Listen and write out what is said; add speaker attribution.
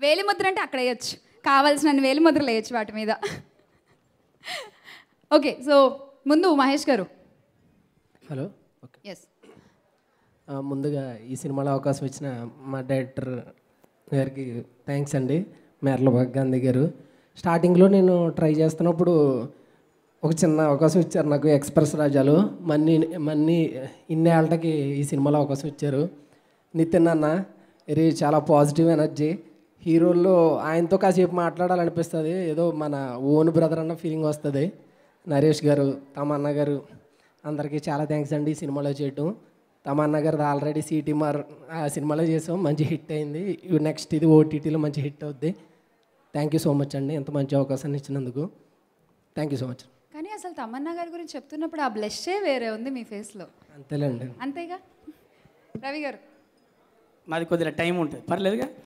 Speaker 1: వేలి ముద్ర అంటే అక్కడ వేయచ్చు. కావాల్సిన వేలి ముద్రలు వేయచ్చు వాటి మీద. ఓకే సో ముందు మహేష్ గారు.
Speaker 2: హలో. ఓకే.
Speaker 1: ఎస్
Speaker 2: ముందుగా ఈ సినిమాలో అవకాశం ఇచ్చిన మా డైరెక్టర్ గారికి థ్యాంక్స్ అండి మేర్లబాగ్ గాంధీ గారు. స్టార్టింగ్లో నేను ట్రై చేస్తున్నప్పుడు ఒక చిన్న అవకాశం ఇచ్చారు నాకు ఎక్స్ప్రెస్ రాజాలు. మన్ని మన్ని ఇన్నేళ్ళకి ఈ సినిమాలో అవకాశం ఇచ్చారు. నితిన్ అన్న ఇది చాలా పాజిటివ్ ఎనర్జీ. హీరోల్లో ఆయనతో కాసేపు మాట్లాడాలనిపిస్తుంది. ఏదో మన ఓన్ బ్రదర్ అన్న ఫీలింగ్ వస్తుంది. నరేష్ గారు తమన్న గారు అందరికీ చాలా థ్యాంక్స్ అండి ఈ సినిమాలో చేయటం. తమన్న గారిది ఆల్రెడీ సిటీమార్ ఆ సినిమాలో చేసాం. మంచి హిట్ అయింది. నెక్స్ట్ ఇది ఓటీటీలో మంచి హిట్ అవుద్ది. థ్యాంక్ యూ సో మచ్ అండి ఎంత మంచి అవకాశాన్ని ఇచ్చినందుకు. Thank you so much.
Speaker 1: కానీ అసలు తమన్నా గారి గురించి చెప్తున్నప్పుడు ఆ బ్లెస్సే వేరే ఉంది మీ ఫేస్లో.
Speaker 2: అంతేలేండి.
Speaker 1: అంతేగా? రవి గారు.
Speaker 3: మాది కొద్దిగా టైం ఉంటుంది. పర్లేదుగా?